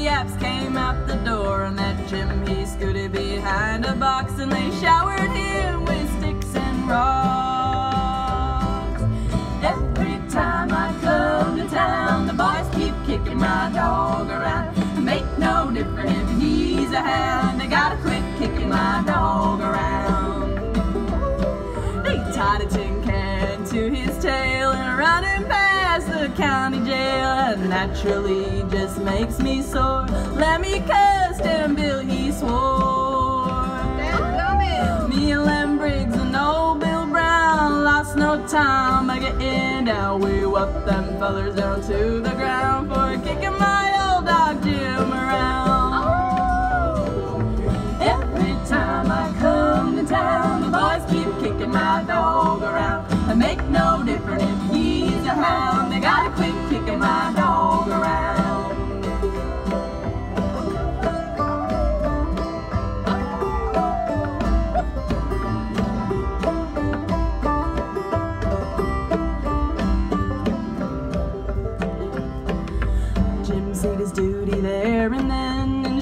yaps came out the door and that Jim he scooted behind a box and they showered him with sticks and rocks. Every time I come to town, the boys keep kicking my dog around. It make no difference if he's a hound. They gotta quit kicking my dog around. They tied a tin can to his tail and ran him past the county naturally just makes me sore. Lem he cussed and Bill he swore. Me and Lem Briggs and old Bill Brown lost no time by getting down. We whooped them fellers down to the ground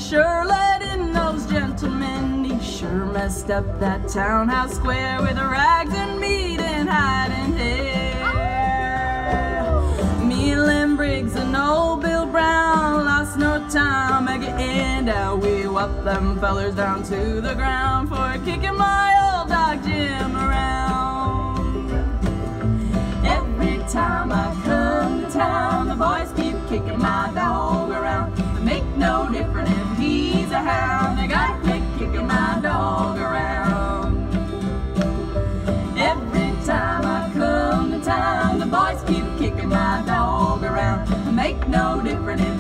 sure let in those gentlemen. He sure messed up that townhouse square with rags and meat and hide and hair. Me and Briggs and old Bill Brown lost no time getting down. We whooped them fellers down to the ground for kicking my old dog Jim around. Every time I come to town, the boys keep kicking my dog around. Make no my dog around. Every time I come to town, the boys keep kicking my dog around. Make no difference